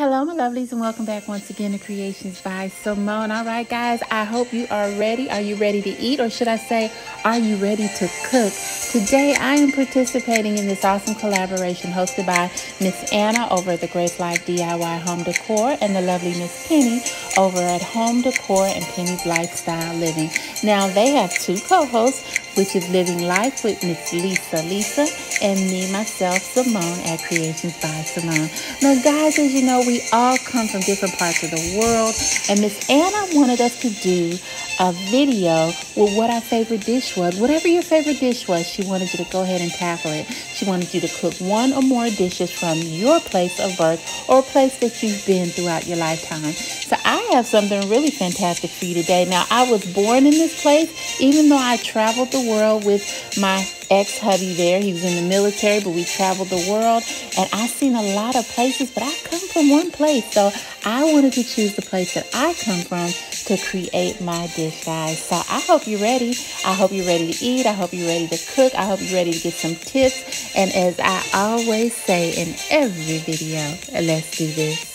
Hello, my lovelies, and welcome back once again to Creations by Simone. All right, guys, I hope you are ready. Are you ready to eat, or should I say, are you ready to cook? Today, I am participating in this awesome collaboration hosted by Miss Ana over at the Grace Life DIY Home Decor and the lovely Miss Penny over at Home Decor and Penny's Lifestyle Living. Now, they have two co hosts, which is Living Life with Miss Lisa Lisa and me, myself, Simone at Creations by Simone. Now, guys, as you know, we all come from different parts of the world, and Miss Ana wanted us to do a video with what our favorite dish was. Whatever your favorite dish was, she wanted you to go ahead and tackle it. She wanted you to cook one or more dishes from your place of birth or place that you've been throughout your lifetime. So I have something really fantastic for you today. Now, I was born in this place, even though I traveled the world with my ex hubby there. He was in the military, but we traveled the world and I've seen a lot of places, but I come from one place. So I wanted to choose the place that I come from to create my dish, guys. So I hope you're ready. I hope you're ready to eat. I hope you're ready to cook. I hope you're ready to get some tips. And as I always say in every video, let's do this.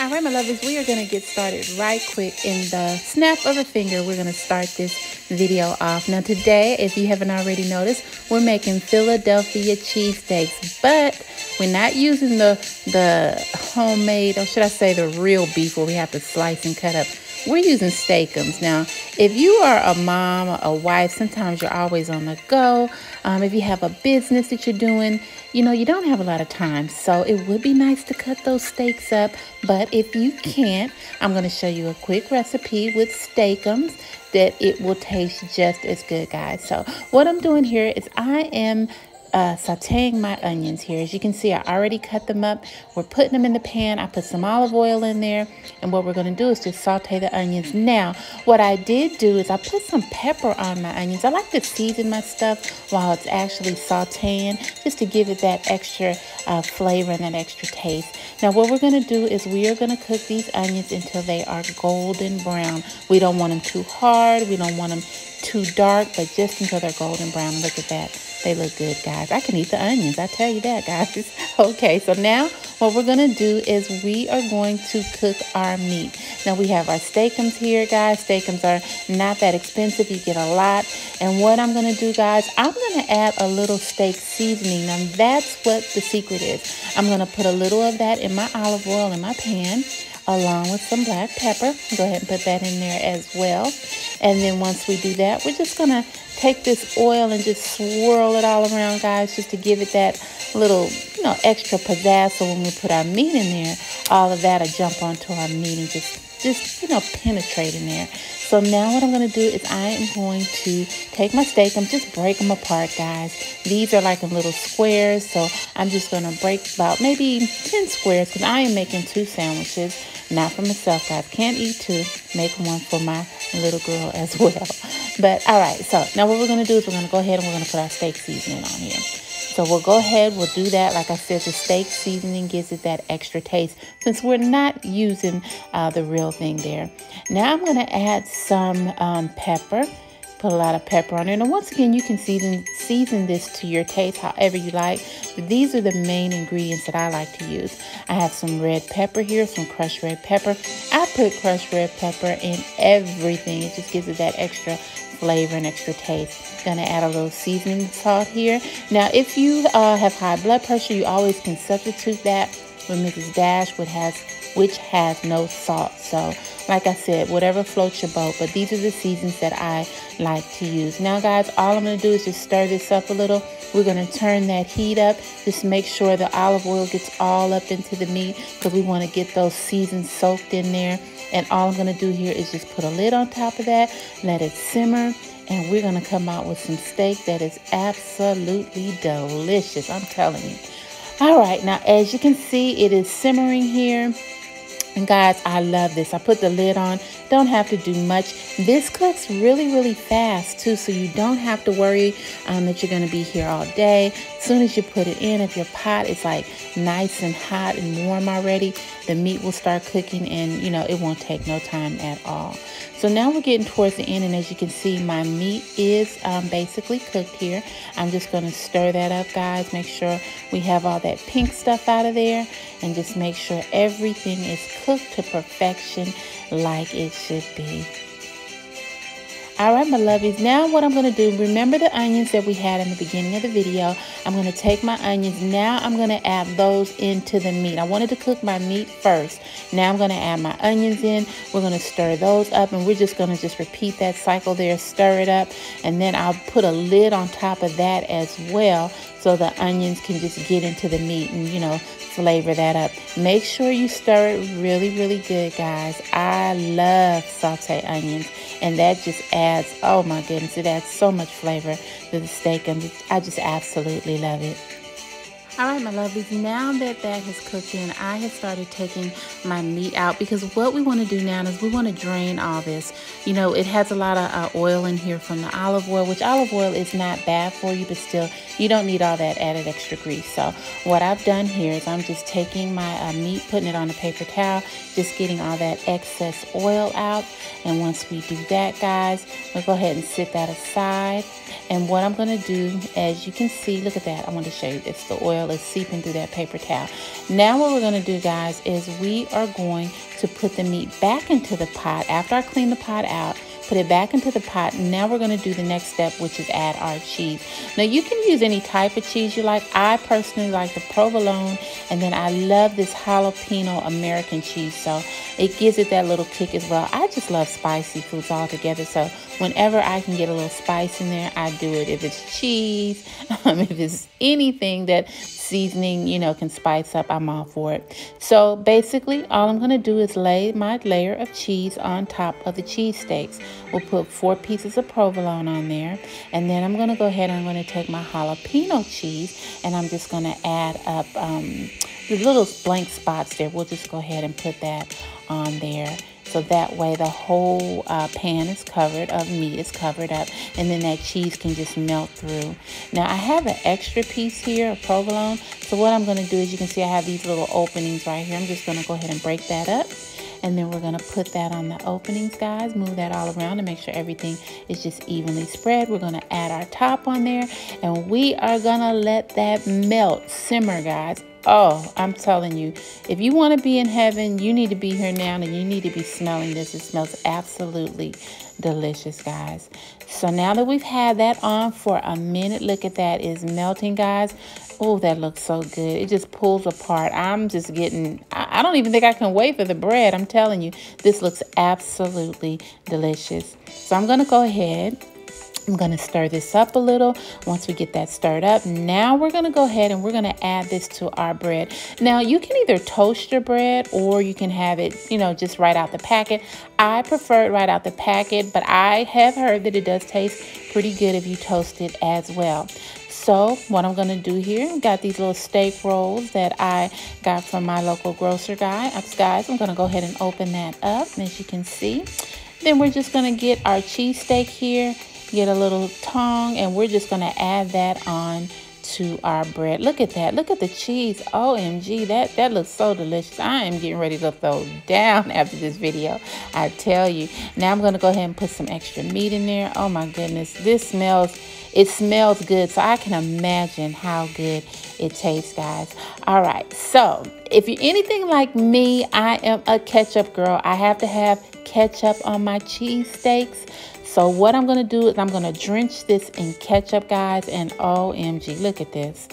All right, my lovelies, we are going to get started right quick. In the snap of a finger, we're going to start this video off. Now, today, if you haven't already noticed, we're making Philadelphia cheesesteaks, but we're not using the, the homemade, or should I say the real beef where we have to slice and cut up. We're using Steak-umms. Now, if you are a mom, or a wife, sometimes you're always on the go. Um, if you have a business that you're doing, you know, you don't have a lot of time. So it would be nice to cut those steaks up. But if you can't, I'm going to show you a quick recipe with Steak-umms that it will taste just as good, guys. So what I'm doing here is I am uh, sauteing my onions here. As you can see, I already cut them up. We're putting them in the pan. I put some olive oil in there. And what we're going to do is just saute the onions. Now, what I did do is I put some pepper on my onions. I like to season my stuff while it's actually sauteing, just to give it that extra uh, flavor and that extra taste. Now, what we're going to do is we are going to cook these onions until they are golden brown. We don't want them too hard. We don't want them too dark, but just until they're golden brown. Look at that. They look good, guys. I can eat the onions. I tell you that, guys. okay, so now what we're going to do is we are going to cook our meat. Now, we have our Steak-umms here, guys. Steak-umms are not that expensive. You get a lot. And what I'm going to do, guys, I'm going to add a little steak seasoning. Now, that's what the secret is. I'm going to put a little of that in my olive oil in my pan along with some black pepper. Go ahead and put that in there as well. And then once we do that, we're just going to take this oil and just swirl it all around, guys, just to give it that little, you know, extra pizzazz. So when we put our meat in there, all of that will jump onto our meat and just, just, you know, penetrate in there. So now what I'm going to do is I am going to take my steak. I'm just break them apart, guys. These are like in little squares. So I'm just going to break about maybe 10 squares because I am making two sandwiches. Not for myself, guys. Can't eat two. Make one for my little girl as well. But all right, so now what we're going to do is we're going to go ahead and we're going to put our steak seasoning on here. So we'll go ahead, we'll do that. Like I said, the steak seasoning gives it that extra taste since we're not using uh, the real thing there. Now I'm going to add some um, pepper. Put a lot of pepper on there. And once again, you can season, season this to your taste however you like. But these are the main ingredients that I like to use. I have some red pepper here, some crushed red pepper. Put crushed red pepper in everything. It just gives it that extra flavor and extra taste. Gonna add a little seasoning salt here. Now, if you uh, have high blood pressure, you always can substitute that with Mrs. Dash, which has which has no salt. So, like I said, whatever floats your boat. But these are the seasons that I like to use. Now, guys, all I'm gonna do is just stir this up a little. We're gonna turn that heat up. Just make sure the olive oil gets all up into the meat because we want to get those seasons soaked in there. And all I'm going to do here is just put a lid on top of that, let it simmer, and we're going to come out with some steak that is absolutely delicious. I'm telling you. All right, now as you can see, it is simmering here. And guys, I love this. I put the lid on, don't have to do much. This cooks really, really fast too, so you don't have to worry um, that you're gonna be here all day. As soon as you put it in, if your pot is like nice and hot and warm already, the meat will start cooking and you know, it won't take no time at all. So now we're getting towards the end and as you can see, my meat is um, basically cooked here. I'm just gonna stir that up, guys. Make sure we have all that pink stuff out of there and just make sure everything is cooked to perfection like it should be. All right, my lovies, now what I'm going to do, remember the onions that we had in the beginning of the video. I'm going to take my onions. Now I'm going to add those into the meat. I wanted to cook my meat first. Now I'm going to add my onions in. We're going to stir those up, and we're just going to just repeat that cycle there, stir it up, and then I'll put a lid on top of that as well so the onions can just get into the meat and, you know, flavor that up. Make sure you stir it really, really good, guys. I love saute onions, and that just adds, oh my goodness, it adds so much flavor to the steak, and I just absolutely love it. All right, my lovelies, now that that has cooked in, I have started taking my meat out because what we want to do now is we want to drain all this. You know, it has a lot of uh, oil in here from the olive oil, which olive oil is not bad for you, but still, you don't need all that added extra grease. So what I've done here is I'm just taking my uh, meat, putting it on a paper towel, just getting all that excess oil out. And once we do that, guys, we'll go ahead and sit that aside. And what I'm going to do, as you can see, look at that. I want to show you this. The oil is seeping through that paper towel. Now what we're going to do, guys, is we are going to put the meat back into the pot. After I clean the pot out, put it back into the pot. Now we're going to do the next step, which is add our cheese. Now you can use any type of cheese you like. I personally like the provolone, and then I love this jalapeno American cheese. So it gives it that little kick as well. I just love spicy foods altogether. So whenever I can get a little spice in there, I do it. If it's cheese, um, if it's anything that seasoning, you know, can spice up, I'm all for it. So basically, all I'm going to do is lay my layer of cheese on top of the cheese steaks. We'll put four pieces of provolone on there. And then I'm going to go ahead and I'm going to take my jalapeno cheese and I'm just going to add up um, the little blank spots there. We'll just go ahead and put that on there. So that way the whole uh, pan is covered of meat is covered up and then that cheese can just melt through. Now I have an extra piece here of provolone. So what I'm going to do is you can see I have these little openings right here. I'm just going to go ahead and break that up. And then we're going to put that on the openings, guys. Move that all around to make sure everything is just evenly spread. We're going to add our top on there. And we are going to let that melt, simmer, guys. Oh, I'm telling you, if you want to be in heaven, you need to be here now and you need to be smelling this. It smells absolutely delicious, guys. So now that we've had that on for a minute, look at that. It's melting, guys. Oh, that looks so good. It just pulls apart. I'm just getting, I don't even think I can wait for the bread. I'm telling you, this looks absolutely delicious. So I'm going to go ahead I'm going to stir this up a little. Once we get that stirred up, now we're going to go ahead and we're going to add this to our bread. Now, you can either toast your bread or you can have it, you know, just right out the packet. I prefer it right out the packet, but I have heard that it does taste pretty good if you toast it as well. So what I'm going to do here, got these little steak rolls that I got from my local grocer guy. Uh, guys, I'm going to go ahead and open that up, as you can see. Then we're just going to get our cheese steak here get a little tongue and we're just going to add that on to our bread. Look at that. Look at the cheese. OMG, that, that looks so delicious. I am getting ready to throw down after this video. I tell you. Now I'm going to go ahead and put some extra meat in there. Oh my goodness. This smells, it smells good. So I can imagine how good it tastes, guys. All right. So if you're anything like me, I am a ketchup girl. I have to have ketchup on my cheese steaks. So what I'm going to do is I'm going to drench this in ketchup, guys. And OMG, look at this.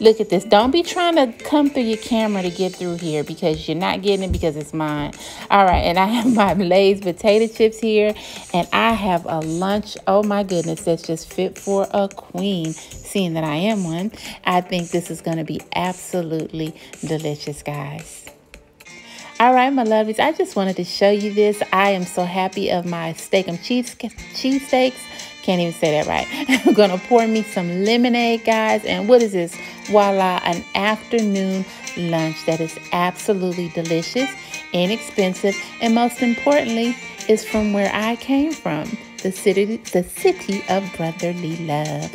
Look at this. Don't be trying to come through your camera to get through here because you're not getting it because it's mine. All right, and I have my Lay's potato chips here. And I have a lunch, oh my goodness, that's just fit for a queen. Seeing that I am one, I think this is going to be absolutely delicious, guys. All right, my lovies, I just wanted to show you this. I am so happy of my steak and cheese cheese steaks. Can't even say that right. I'm to pour me some lemonade, guys. And what is this? Voila, an afternoon lunch that is absolutely delicious, inexpensive, and most importantly, is from where I came from, the city, the city of brotherly love.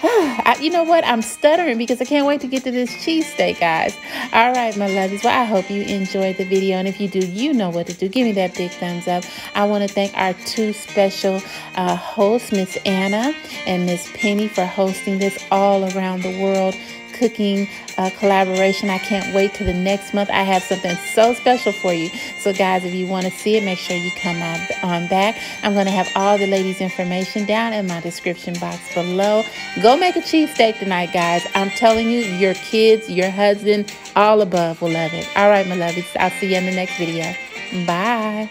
I, you know what? I'm stuttering because I can't wait to get to this cheesesteak, guys. All right, my loves. Well, I hope you enjoyed the video. And if you do, you know what to do. Give me that big thumbs up. I want to thank our two special uh, hosts, Miss Ana and Miss Penny, for hosting this all around the world cooking uh, collaboration. I can't wait till the next month. I have something so special for you. So, guys, if you want to see it, make sure you come on, on back. I'm going to have all the ladies' information down in my description box below. Go make a cheesesteak tonight, guys. I'm telling you, your kids, your husband, all above will love it. All right, my lovies. I'll see you in the next video. Bye.